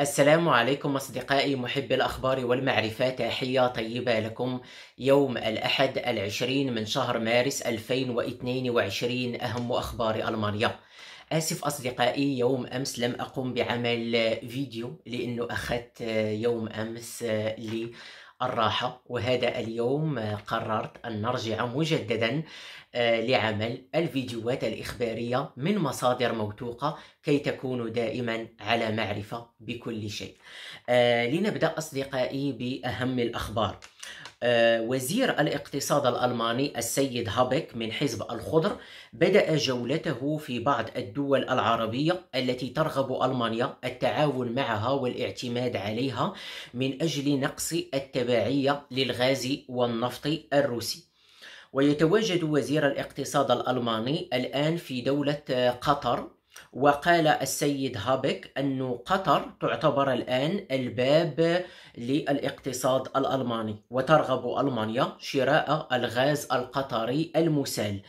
السلام عليكم أصدقائي محب الأخبار والمعرفة تحية طيبة لكم. يوم الأحد العشرين من شهر مارس 2022 أهم أخبار ألمانيا. آسف أصدقائي يوم أمس لم أقم بعمل فيديو لأنه أخذت يوم أمس للراحة وهذا اليوم قررت أن نرجع مجددا آه، لعمل الفيديوهات الإخبارية من مصادر موثوقة كي تكونوا دائما على معرفة بكل شيء. آه، لنبدأ أصدقائي بأهم الأخبار. آه، وزير الاقتصاد الألماني السيد هابك من حزب الخضر بدأ جولته في بعض الدول العربية التي ترغب ألمانيا التعاون معها والاعتماد عليها من أجل نقص التبعية للغاز والنفط الروسي. ويتواجد وزير الاقتصاد الألماني الآن في دولة قطر وقال السيد هابك أن قطر تعتبر الآن الباب للاقتصاد الألماني وترغب ألمانيا شراء الغاز القطري المسال.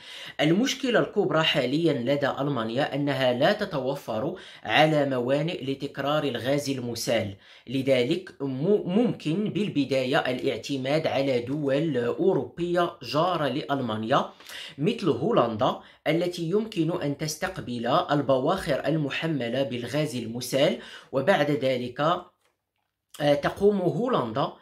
المشكلة الكبرى حاليا لدى ألمانيا أنها لا تتوفر على موانئ لتكرار الغاز المسال لذلك ممكن بالبداية الاعتماد على دول أوروبية جارة لألمانيا مثل هولندا التي يمكن أن تستقبل البواخر المحملة بالغاز المسال وبعد ذلك آه، تقوم هولندا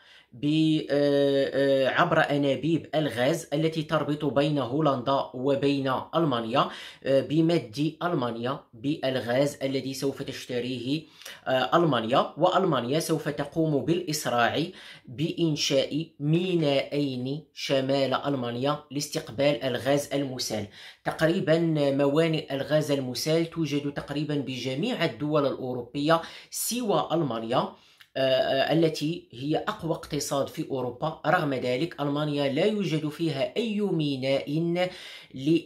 عبر أنابيب الغاز التي تربط بين هولندا وبين ألمانيا آه، بمد ألمانيا بالغاز الذي سوف تشتريه ألمانيا. وألمانيا سوف تقوم بالإسراع بإنشاء مينائين شمال ألمانيا لاستقبال الغاز المسال. تقريبا موانئ الغاز المسال توجد تقريبا بجميع الدول الأوروبية سوى ألمانيا. آه، آه، التي هي أقوى اقتصاد في أوروبا. رغم ذلك ألمانيا لا يوجد فيها أي ميناء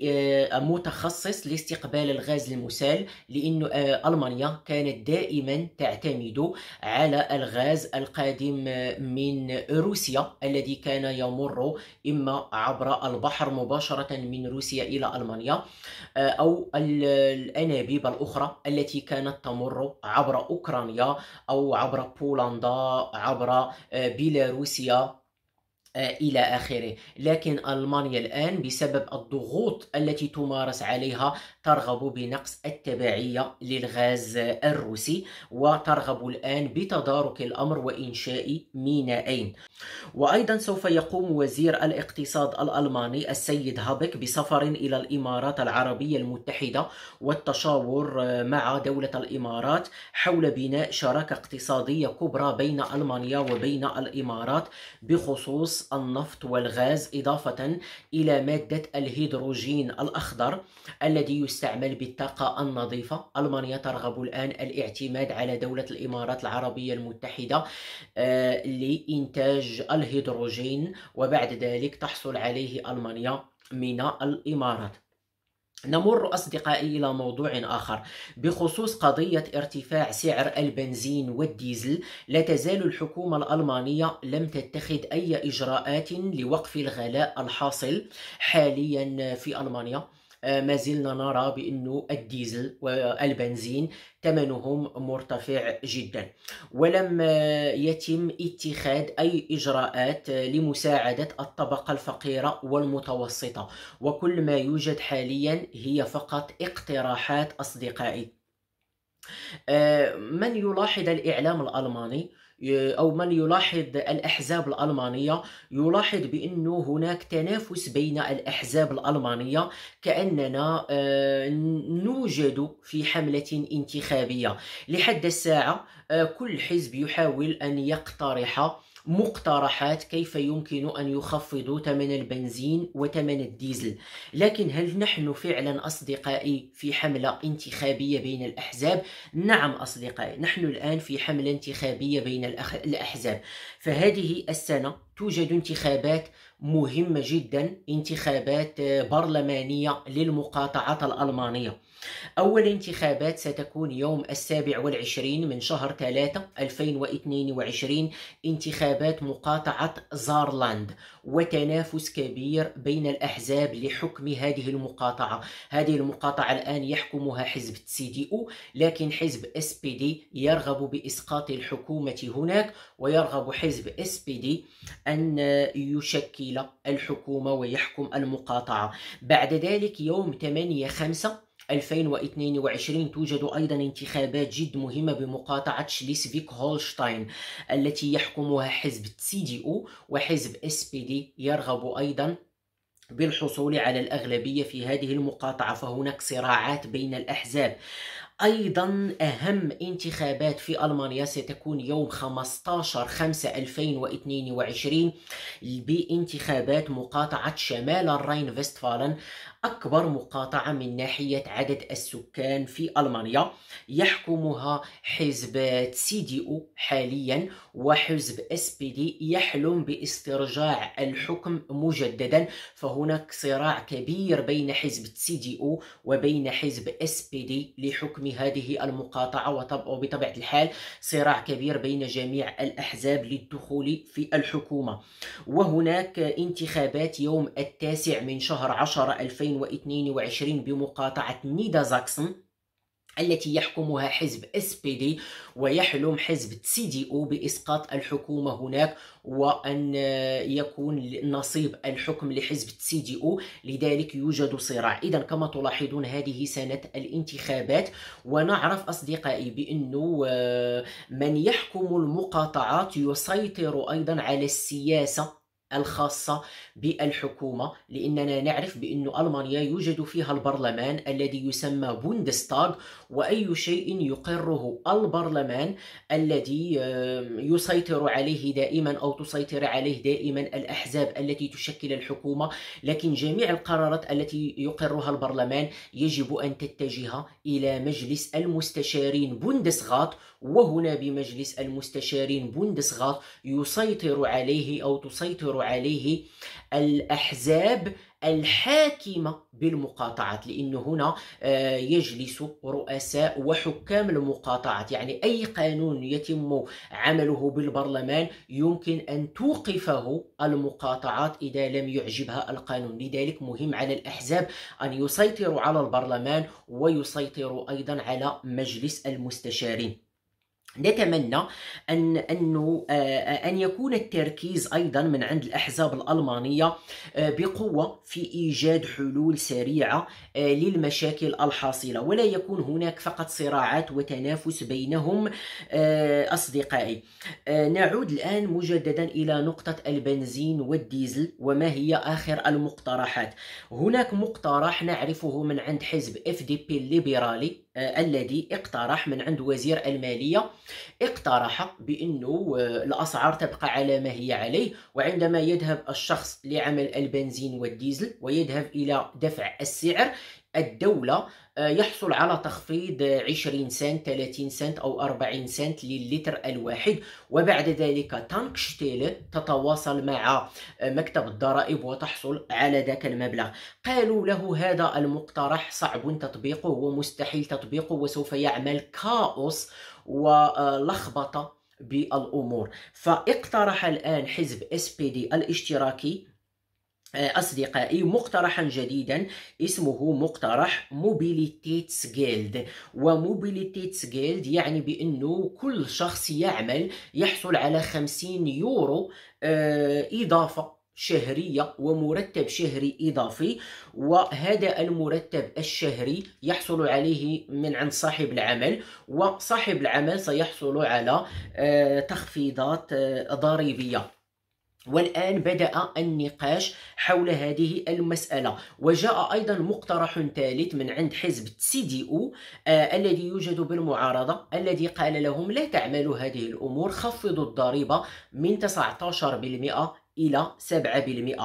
آه، متخصص لاستقبال الغاز المسال لأن ألمانيا كانت دائما تعتمد على الغاز القادم من روسيا الذي كان يمر إما عبر البحر مباشرة من روسيا إلى ألمانيا أو الأنابيب الأخرى التي كانت تمر عبر أوكرانيا أو عبر بولا هولندا عبر آه، بيلاروسيا. إلى آخره. لكن ألمانيا الآن بسبب الضغوط التي تمارس عليها ترغب بنقص التبعية للغاز الروسي وترغب الآن بتدارك الأمر وإنشاء مينائين. وأيضا سوف يقوم وزير الاقتصاد الألماني السيد هابك بسفر إلى الإمارات العربية المتحدة والتشاور مع دولة الإمارات حول بناء شراكة اقتصادية كبرى بين ألمانيا وبين الإمارات بخصوص النفط والغاز إضافة إلى مادة الهيدروجين الأخضر الذي يستعمل بالطاقة النظيفة. ألمانيا ترغب الآن الاعتماد على دولة الإمارات العربية المتحدة آه، لإنتاج الهيدروجين وبعد ذلك تحصل عليه ألمانيا من الإمارات. نمر أصدقائي إلى موضوع آخر. بخصوص قضية ارتفاع سعر البنزين والديزل لا تزال الحكومة الألمانية لم تتخذ أي إجراءات لوقف الغلاء الحاصل حاليا في ألمانيا. ما زلنا نرى بأنه الديزل والبنزين ثمنهم مرتفع جدا. ولم يتم اتخاذ أي إجراءات لمساعدة الطبقة الفقيرة والمتوسطة. وكل ما يوجد حاليا هي فقط اقتراحات أصدقائي. آه، من يلاحظ الإعلام الألماني؟ أو من يلاحظ الأحزاب الألمانية يلاحظ بأنه هناك تنافس بين الأحزاب الألمانية كأننا آه، نوجد في حملة انتخابية. لحد الساعة آه، كل حزب يحاول أن يقترح مقترحات كيف يمكن أن يخفضوا ثمن البنزين وثمن الديزل. لكن هل نحن فعلا أصدقائي في حملة انتخابية بين الأحزاب؟ نعم أصدقائي نحن الآن في حملة انتخابية بين الأحزاب. فهذه السنة توجد انتخابات مهمة جدا انتخابات برلمانية للمقاطعات الألمانية. أول انتخابات ستكون يوم السابع والعشرين من شهر ثلاثة 2022 انتخابات مقاطعة زارلاند وتنافس كبير بين الأحزاب لحكم هذه المقاطعة. هذه المقاطعة الآن يحكمها حزب CDU لكن حزب SPD يرغب بإسقاط الحكومة هناك ويرغب حزب SPD أن يشكل الحكومة ويحكم المقاطعة. بعد ذلك يوم 8 5 2022 توجد أيضا انتخابات جد مهمة بمقاطعة شليسفيك هولشتاين التي يحكمها حزب تسي دي أو وحزب إس بي دي يرغب أيضا بالحصول على الأغلبية في هذه المقاطعة فهناك صراعات بين الأحزاب. أيضا أهم انتخابات في ألمانيا ستكون يوم 15 5 2022 بانتخابات مقاطعة شمال الراين فيستفالن أكبر مقاطعة من ناحية عدد السكان في ألمانيا. يحكمها حزب CDU حاليا وحزب SPD يحلم باسترجاع الحكم مجددا. فهناك صراع كبير بين حزب CDU وبين حزب SPD لحكم هذه المقاطعة وبطبيعة الحال صراع كبير بين جميع الأحزاب للدخول في الحكومة. وهناك انتخابات يوم التاسع من شهر عشر 2022 بمقاطعة نيدا زاكسن التي يحكمها حزب SPD ويحلم حزب CDU بإسقاط الحكومة هناك وأن يكون نصيب الحكم لحزب CDU لذلك يوجد صراع. إذا كما تلاحظون هذه سنة الانتخابات. ونعرف أصدقائي بأنه آه، من يحكم المقاطعات يسيطر أيضا على السياسة الخاصة بالحكومة لأننا نعرف بأن ألمانيا يوجد فيها البرلمان الذي يسمى بوندستاغ وأي شيء يقره البرلمان الذي يسيطر عليه دائما أو تسيطر عليه دائما الأحزاب التي تشكل الحكومة. لكن جميع القرارات التي يقرها البرلمان يجب أن تتجه إلى مجلس المستشارين بوندسغات وهنا بمجلس المستشارين بوندسغات يسيطر عليه أو تسيطر عليه الأحزاب الحاكمة بالمقاطعات لأنه هنا آه، يجلس رؤساء وحكام المقاطعات. يعني أي قانون يتم عمله بالبرلمان يمكن أن توقفه المقاطعات إذا لم يعجبها القانون. لذلك مهم على الأحزاب أن يسيطروا على البرلمان ويسيطروا أيضا على مجلس المستشارين. نتمنى ان أنه آه، أن يكون التركيز أيضا من عند الأحزاب الألمانية آه، بقوة في إيجاد حلول سريعة آه، للمشاكل الحاصلة. ولا يكون هناك فقط صراعات وتنافس بينهم أصدقائي. نعود الآن مجددا إلى نقطة البنزين والديزل وما هي آخر المقترحات. هناك مقترح نعرفه من عند حزب اف دي بي الليبرالي آه، الذي اقترح من عند وزير المالية اقترح بأنه آه، الأسعار تبقى على ما هي عليه وعندما يذهب الشخص لعمل البنزين والديزل ويذهب إلى دفع السعر الدولة آه، يحصل على تخفيض 20 سنت 30 سنت أو 40 سنت للتر الواحد. وبعد ذلك تانكشتيل تتواصل مع آه، مكتب الضرائب وتحصل على ذاك المبلغ. قالوا له هذا المقترح صعب تطبيقه ومستحيل تطبيقه وسوف يعمل كاوس ولخبطة بالأمور. فاقترح الآن حزب SPD الاشتراكي أصدقائي مقترحا جديدا اسمه مقترح Mobilitätsgeld و Mobilitätsgeld يعني بأنه كل شخص يعمل يحصل على 50 يورو آه، إضافة شهرية ومرتب شهري إضافي. وهذا المرتب الشهري يحصل عليه من عند صاحب العمل. وصاحب العمل سيحصل على آه، تخفيضات ضريبية. والآن بدأ النقاش حول هذه المسألة. وجاء أيضا مقترح ثالث من عند حزب CDU آه الذي يوجد بالمعارضة الذي قال لهم لا تعملوا هذه الأمور خفضوا الضريبة من 19% إلى 7%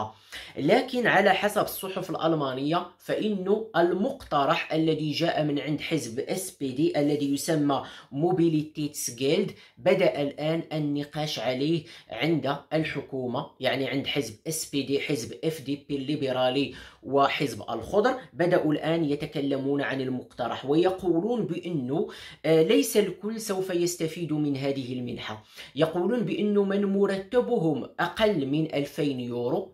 لكن على حسب الصحف الألمانية فإنه المقترح الذي جاء من عند حزب SPD الذي يسمى Mobilitätsgeld بدأ الآن النقاش عليه عند الحكومة يعني عند حزب SPD حزب FDP الليبرالي وحزب الخضر بدأوا الآن يتكلمون عن المقترح ويقولون بأنه آه، ليس الكل سوف يستفيد من هذه المنحة. يقولون بأنه من مرتبهم أقل من 2000 يورو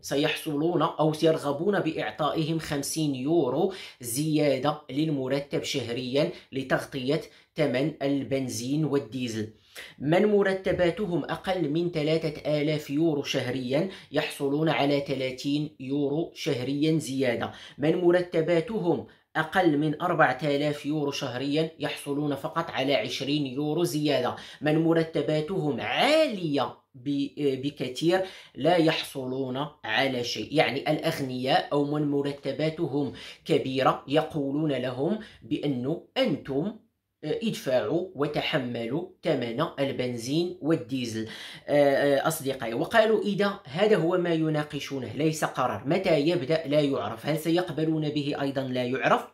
سيحصلون أو سيرغبون بإعطائهم 50 يورو زيادة للمرتب شهريا لتغطية ثمن البنزين والديزل. من مرتباتهم؟ أقل من 3000 يورو شهريا يحصلون على 30 يورو شهريا زيادة. من مرتباتهم؟ أقل من 4000 يورو شهريا يحصلون فقط على 20 يورو زيادة. من مرتباتهم؟ عالية. بكثير لا يحصلون على شيء. يعني الأغنياء أو من مرتباتهم كبيرة يقولون لهم بأنه أنتم ادفعوا وتحملوا ثمن البنزين والديزل. آه، آه، أصدقائي وقالوا إذا هذا هو ما يناقشونه ليس قرار. متى يبدأ؟ لا يعرف. هل سيقبلون به؟ أيضا لا يعرف.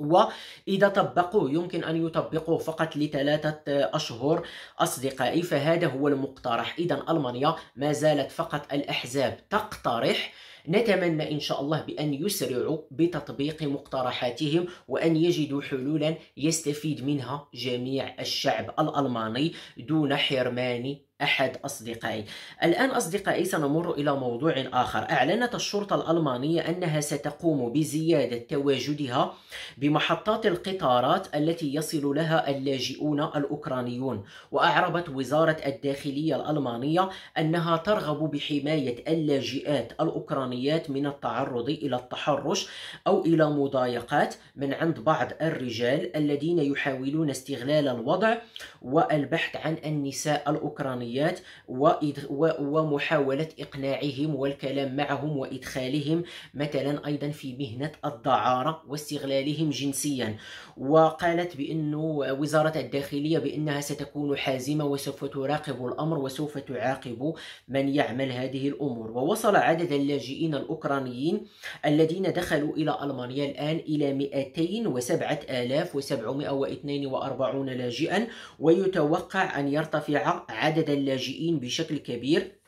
وإذا طبقوه يمكن أن يطبقوه فقط لثلاثة أشهر أصدقائي فهذا هو المقترح. إذا ألمانيا ما زالت فقط الأحزاب تقترح. نتمنى إن شاء الله بأن يسرعوا بتطبيق مقترحاتهم وأن يجدوا حلولا يستفيد منها جميع الشعب الألماني دون حرمان أحد أصدقائي. الآن أصدقائي سنمر إلى موضوع آخر. أعلنت الشرطة الألمانية أنها ستقوم بزيادة تواجدها بمحطات القطارات التي يصل لها اللاجئون الأوكرانيون. وأعربت وزارة الداخلية الألمانية أنها ترغب بحماية اللاجئات الأوكرانيات من التعرض إلى التحرش أو إلى مضايقات من عند بعض الرجال الذين يحاولون استغلال الوضع والبحث عن النساء الأوكرانيات الشخصيات ومحاولة إقناعهم والكلام معهم وإدخالهم مثلا أيضا في مهنة الدعارة واستغلالهم جنسيا. وقالت بأن وزارة الداخلية بأنها ستكون حازمة وسوف تراقب الأمر وسوف تعاقب من يعمل هذه الأمور. ووصل عدد اللاجئين الأوكرانيين الذين دخلوا إلى ألمانيا الآن إلى 207,742 لاجئا ويتوقع أن يرتفع عدد اللاجئين بشكل كبير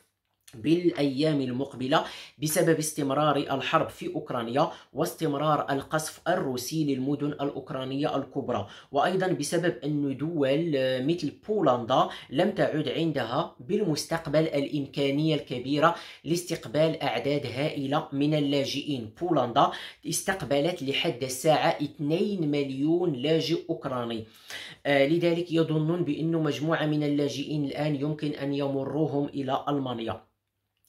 بالأيام المقبلة بسبب استمرار الحرب في أوكرانيا واستمرار القصف الروسي للمدن الأوكرانية الكبرى. وأيضا بسبب أن دول مثل بولندا لم تعد عندها بالمستقبل الإمكانية الكبيرة لاستقبال أعداد هائلة من اللاجئين. بولندا استقبلت لحد الساعة 2 مليون لاجئ أوكراني. آه، لذلك يظنون بأن مجموعة من اللاجئين الآن يمكن أن يمروهم إلى ألمانيا.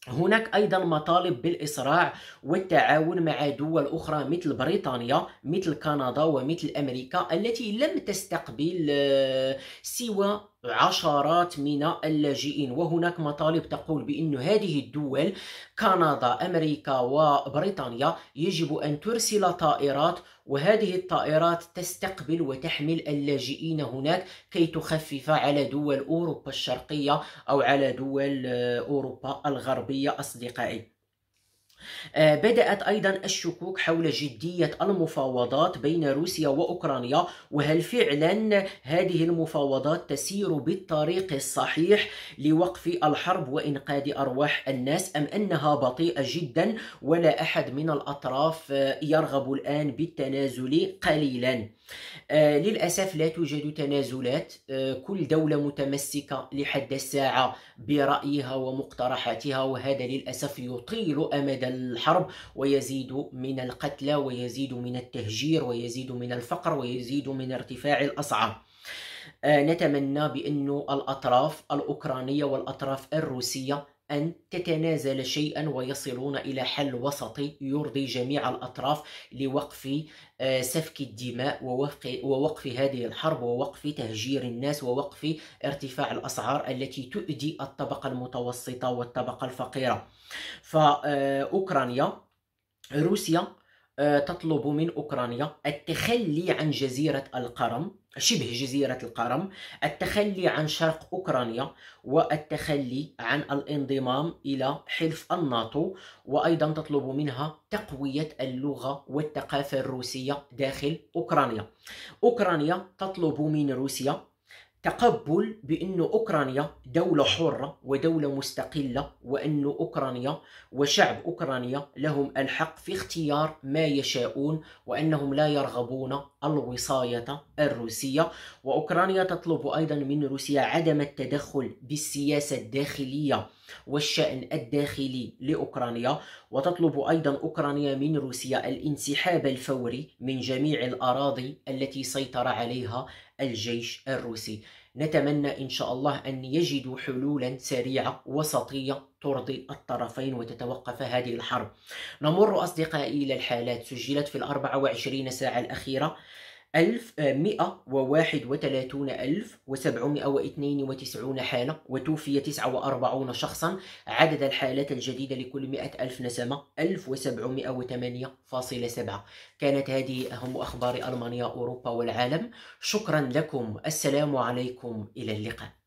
هناك أيضا مطالب بالإسراع والتعاون مع دول أخرى مثل بريطانيا مثل كندا ومثل أمريكا التي لم تستقبل آه، سوى عشرات من اللاجئين. وهناك مطالب تقول بأن هذه الدول كندا أمريكا وبريطانيا يجب أن ترسل طائرات وهذه الطائرات تستقبل وتحمل اللاجئين هناك كي تخفف على دول أوروبا الشرقية أو على دول أوروبا الغربية أصدقائي. بدأت أيضا الشكوك حول جدية المفاوضات بين روسيا وأوكرانيا وهل فعلا هذه المفاوضات تسير بالطريق الصحيح لوقف الحرب وإنقاذ أرواح الناس أم أنها بطيئة جدا ولا أحد من الأطراف آه، يرغب الآن بالتنازل قليلا؟ آه للأسف لا توجد تنازلات آه كل دولة متمسكة لحد الساعة برأيها ومقترحاتها وهذا للأسف يطيل أمد الحرب ويزيد من القتلى ويزيد من التهجير ويزيد من الفقر ويزيد من ارتفاع الأسعار. آه نتمنى بأن الأطراف الأوكرانية والأطراف الروسية أن تتنازل شيئا ويصلون إلى حل وسطي يرضي جميع الأطراف لوقف آه، سفك الدماء ووقف, هذه الحرب ووقف تهجير الناس ووقف ارتفاع الأسعار التي تؤذي الطبقة المتوسطة والطبقة الفقيرة. فأوكرانيا روسيا آه، تطلب من أوكرانيا التخلي عن جزيرة القرم. شبه جزيرة القرم التخلي عن شرق أوكرانيا والتخلي عن الانضمام إلى حلف الناتو وأيضا تطلب منها تقوية اللغة والثقافة الروسية داخل أوكرانيا. أوكرانيا تطلب من روسيا تقبل بأن أوكرانيا دولة حرة ودولة مستقلة وأن أوكرانيا وشعب أوكرانيا لهم الحق في اختيار ما يشاءون وأنهم لا يرغبون الوصاية الروسية. وأوكرانيا تطلب أيضا من روسيا عدم التدخل بالسياسة الداخلية والشأن الداخلي لأوكرانيا. وتطلب أيضا أوكرانيا من روسيا الانسحاب الفوري من جميع الأراضي التي سيطر عليها الجيش الروسي. نتمنى إن شاء الله أن يجدوا حلولا سريعة وسطية ترضي الطرفين وتتوقف هذه الحرب. نمر أصدقائي إلى الحالات. سجلت في الأربع وعشرين ساعة الأخيرة. ألف مئة وواحد وثلاثون ألف وسبعمائة واثنين وتسعون حالة وتوفي تسعة وأربعون شخصا. عدد الحالات الجديدة لكل مئة ألف نسمة ألف وسبعمائة وثمانية فاصلة سبعة. كانت هذه أهم أخبار ألمانيا أوروبا والعالم. شكرا لكم. السلام عليكم. إلى اللقاء.